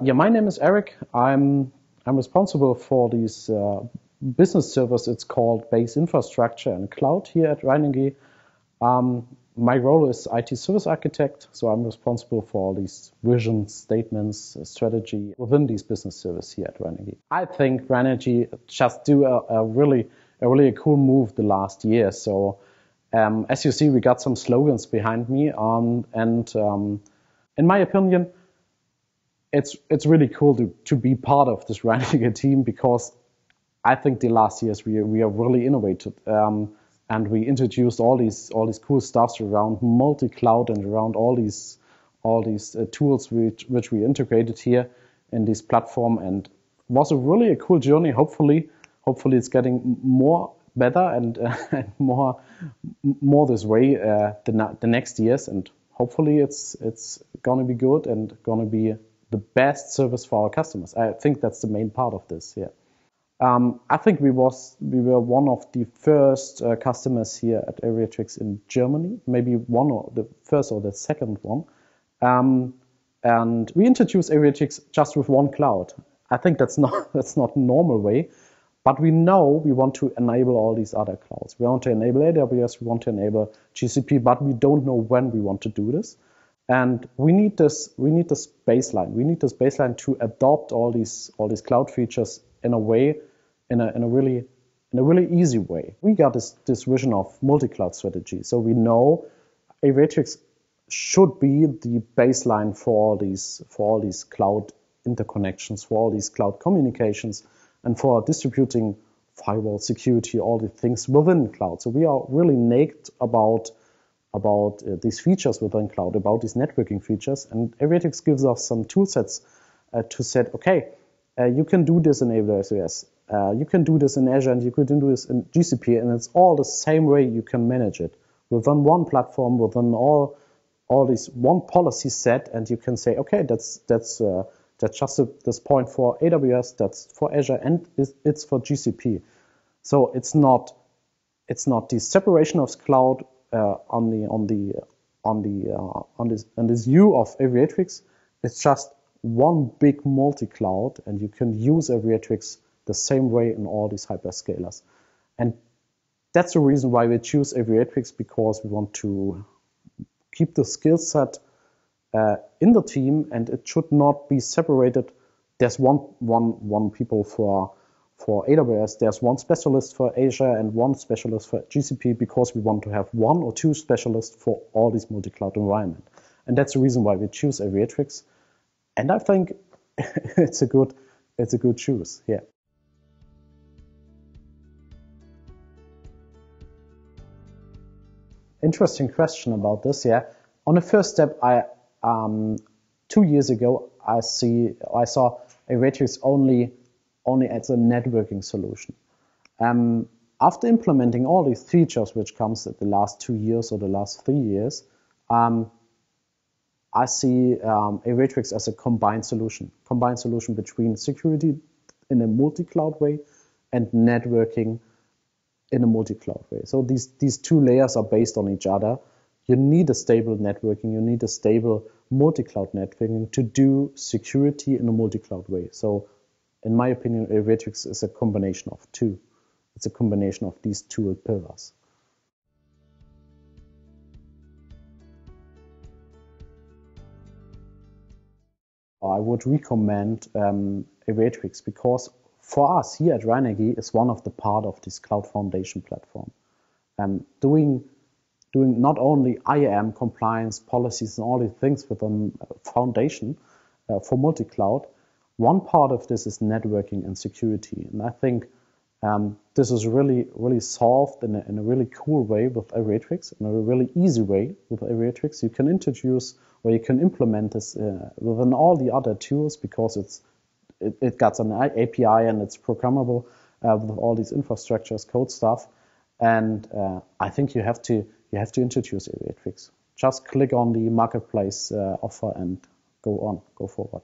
Yeah, my name is Erik. I'm I'm responsible for these uh, business servers. It's called Base Infrastructure and Cloud here at RheinEnergie. Um, my role is IT service architect, so I'm responsible for all these visions, statements, strategy within these business services here at RheinEnergie. I think RheinEnergie just do a, a, really a really cool move the last year. So um, as you see, we got some slogans behind me, um, and um, in my opinion, it's it's really cool to to be part of this RheinEnergie team because I think the last years we we are really innovated Um, and we introduced all these all these cool stuffs around multi-cloud and around all these all these uh, tools which which we integrated here in this platform and was a really a cool journey. Hopefully hopefully it's getting more better and, uh, and more more this way uh, the, the next years and hopefully it's it's going to be good and going to be the best service for our customers i think that's the main part of this yeah um, I think we was we were one of the first uh, customers here at Aviatrix in Germany, maybe one or the first or the second one. Um, and we introduced Aviatrix just with one cloud. I think that's not that's not normal way, but we know we want to enable all these other clouds. We want to enable AWS, we want to enable GCP, but we don't know when we want to do this. And we need this we need this baseline. We need this baseline to adopt all these all these cloud features in a way in a, in a really in a really easy way. We got this, this vision of multi-cloud strategy. So we know Aviatrix should be the baseline for all these for all these cloud interconnections, for all these cloud communications, and for distributing firewall security, all the things within cloud. So we are really naked about about uh, these features within cloud, about these networking features, and Aviatrix gives us some tool sets uh, to set, okay, uh, you can do this in AWS uh, you can do this in Azure and you can do this in GCP, and it's all the same way you can manage it within one platform, within all all these one policy set, and you can say, okay, that's that's uh, that's just a, this point for AWS, that's for Azure, and it's for GCP. So it's not it's not the separation of cloud on the on the on the uh, on this on this view of Aviatrix. It's just one big multi-cloud, and you can use Aviatrix the same way in all these hyperscalers. And that's the reason why we choose Aviatrix because we want to keep the skill set uh, in the team and it should not be separated. There's one, one, one people for, for AWS, there's one specialist for Azure and one specialist for GCP because we want to have one or two specialists for all these multi-cloud environment. And that's the reason why we choose Aviatrix. And I think it's a good, it's a good choose, yeah. interesting question about this. Yeah, on the first step, I um, two years ago I see I saw Aviatrix only only as a networking solution. Um, after implementing all these features, which comes at the last two years or the last three years, um, I see um, as a combined solution, combined solution between security in a multi-cloud way and networking in a multi-cloud way. So these, these two layers are based on each other. You need a stable networking, you need a stable multi-cloud networking to do security in a multi-cloud way. So in my opinion, Aviatrix is a combination of two. It's a combination of these two pillars. I would recommend um, because for us here at RheinEnergie is one of the part of this cloud foundation platform. Um, doing doing not only IAM compliance policies and all these things within foundation uh, for multi-cloud, one part of this is networking and security. And I think um, this is really, really solved in a, in a really cool way with Aviatrix, in a really easy way with Aviatrix. You can introduce or you can implement this uh, within all the other tools because it's it, it got an API and it's programmable uh, with all these infrastructures, code stuff. And uh, I think you have to you have to introduce Aviatrix. Just click on the marketplace uh, offer and go on, go forward.